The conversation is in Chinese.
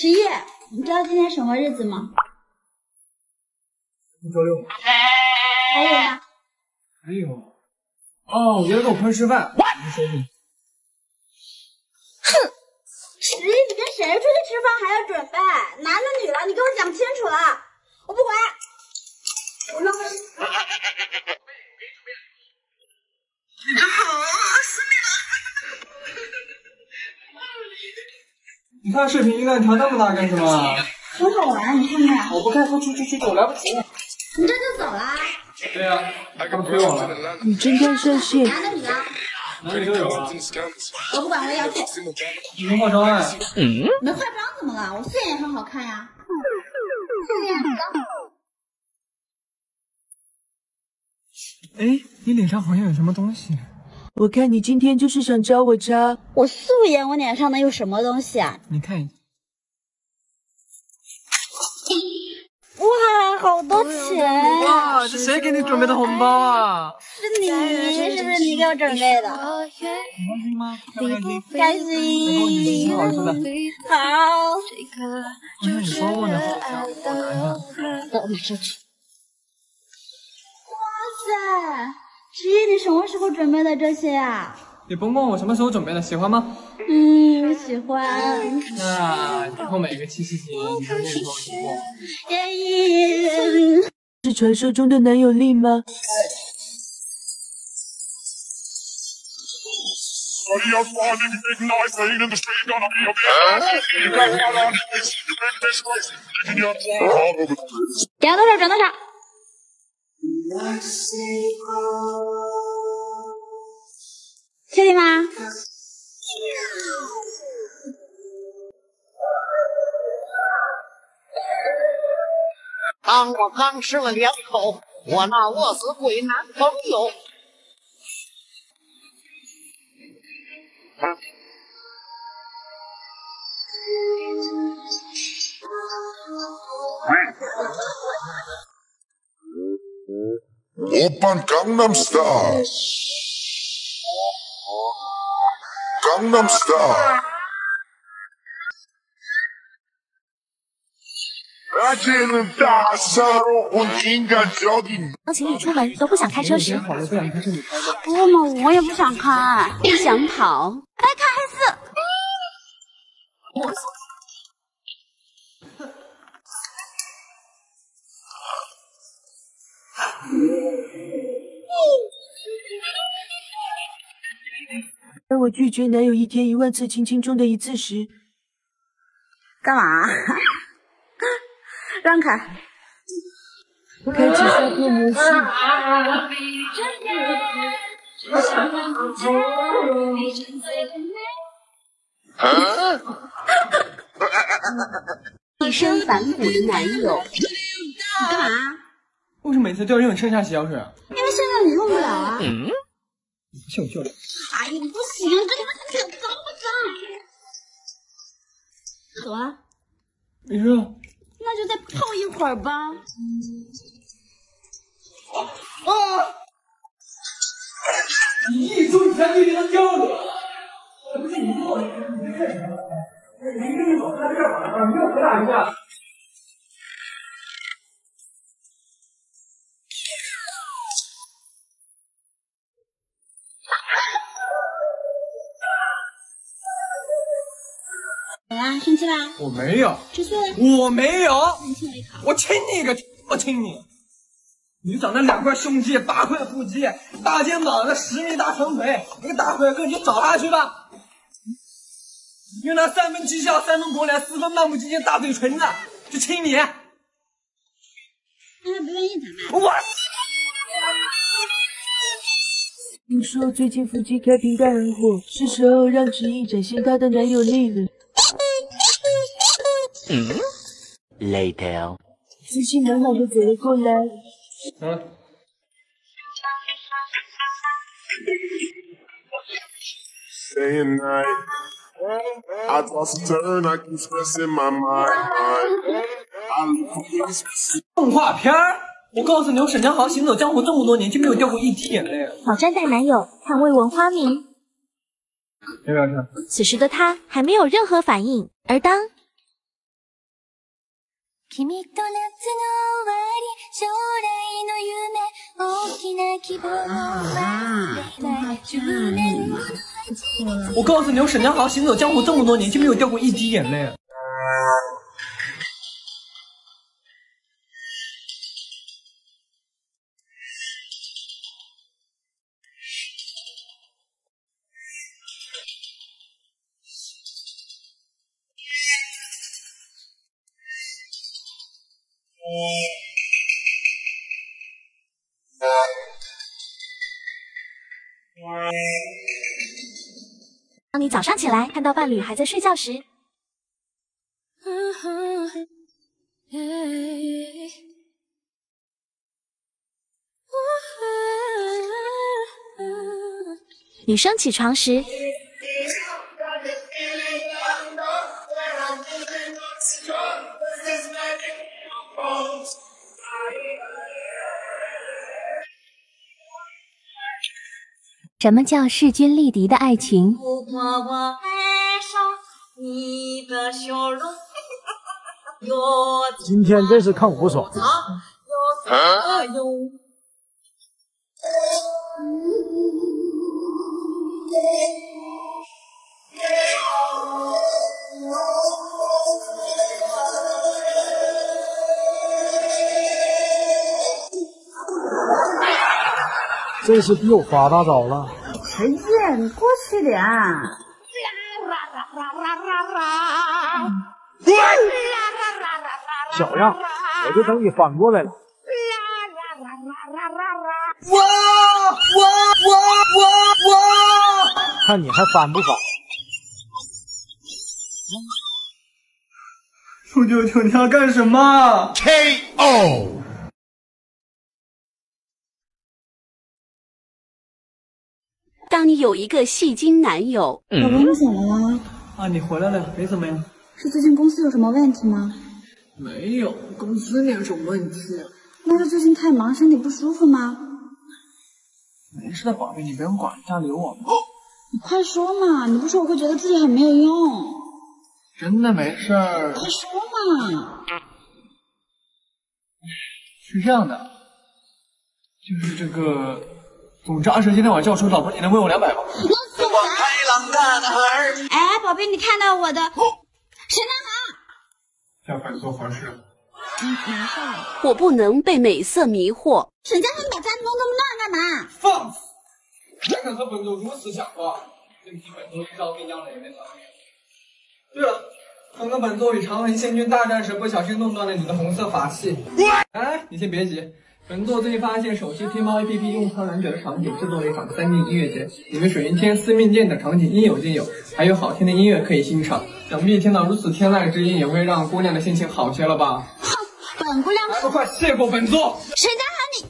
十一，你知道今天什么日子吗？周六。还有呢？还有，哦，约个我朋友吃饭。哼，十一，你跟谁出去吃饭还要准备？男的女的，你给我讲清楚了，我不管。我让他。你看视频音量调那么大干什么？很好玩，你看看。我不看，快去去去，我来不及了。你这就走了？对呀，他们推我了。你真该上线。男的女的？哪里都有啊。我不管，我要去。你没化妆啊？嗯。没化妆怎么了？我素颜也很好看呀。素颜刚好。哎，你脸上好像有什么东西。我看你今天就是想找我茬。我素颜，我脸上能有什么东西啊？你看一下。哇，好多钱！哇，这谁给你准备的红包啊？是你，是不是你给我准备的？开心吗？开心。开心。好。好。我看你说过呢，我拿一下。我，马上去。十一，你什么时候准备的这些啊？你甭问我什么时候准备的，喜欢吗？嗯，喜欢。那以后每个七夕节你都可以给我。是传说中的男友力吗？给多少转多少。确定吗？当我刚吃了两口，我那饿死鬼男朋友。 오빤 강남스타일 강남스타일 当情侣出门都不想开车时，不嘛，我也不想开，不想跑。来看黑四。 当我拒绝男友一天一万次亲亲中的一次时，干嘛？让开！开启下播模式。一身反骨的男友，你干嘛？为什么每次都要用你剩下洗脚水？因为现在你用不了啊。嗯。你不信我教你。哎呀，不行，这个东西脏不脏？走啊。没事。那就再泡一会儿吧。啊！你一出你才对他交流，不是你做的，你在干什么？你跟你走，他在干嘛呢？你又回答一下。怎么啦？生气啦？我没有。吃醋了？我没有。你亲我一口。我亲你个，我亲你！你长那两块胸肌，八块腹肌，大肩膀，那十米大长腿，那个大帅哥，你就找他去吧。用那三分讥笑，三分薄凉，四分漫不经心大嘴唇子，就亲你。那他不愿意咋办？我。听说最近腹肌开瓶盖很火，是时候让直译展现她的男友力了。嗯，later，自信满满的走了过来。嗯。动画片儿，我告诉你，我沈江豪行走江湖这么多年，就没有掉过一滴眼泪。挑战带男友看未闻花名。要不要吃？此时的他还没有任何反应，而当。 君と夏の終わり将来の夢大きな希望を忘れない10年後の我告诉你，我沈江豪行走江湖这么多年，就没有掉过一滴眼泪。 当你早上起来看到伴侣还在睡觉时，女生起床时，什么叫势均力敌的爱情？如果我爱上你的笑容，有今天真是看我爽。草，有真是比我发大招了。哎呀，你过去点。小样，我就等你反过来了。哇哇哇哇哇！看你还反不反？楚九九，你要干什么？KO. 当你有一个戏精男友，老公，你怎么了？啊，你回来了，没怎么样。是最近公司有什么问题吗？没有，公司哪有什么问题？那是最近太忙，身体不舒服吗？没事的，宝贝，你不用管，家里有我。你快说嘛！你不说我会觉得自己很没有用。真的没事儿。快说嘛！是这样的，就是这个，总之二婶今天晚上要出，老婆你能为我两百吗？哎，宝贝，你看到我的沈大这份做合适。我不能被美色迷惑。沈家恒把家弄那么乱干嘛？放肆！还敢和本座如此讲话？真替本座遇到跟样的人没长脸。对了，刚刚本座与长恒仙君大战时，不小心弄断了你的红色法器。哎，你先别急，本座最近发现手机天猫 APP 用苍兰诀的场景制作了一场三 D 音乐节，里面水云天、司命剑等场景应有尽有，还有好听的音乐可以欣赏。想必听到如此天籁之音，也会让姑娘的心情好些了吧？哼本姑娘还不快谢过本座！谁在喊，你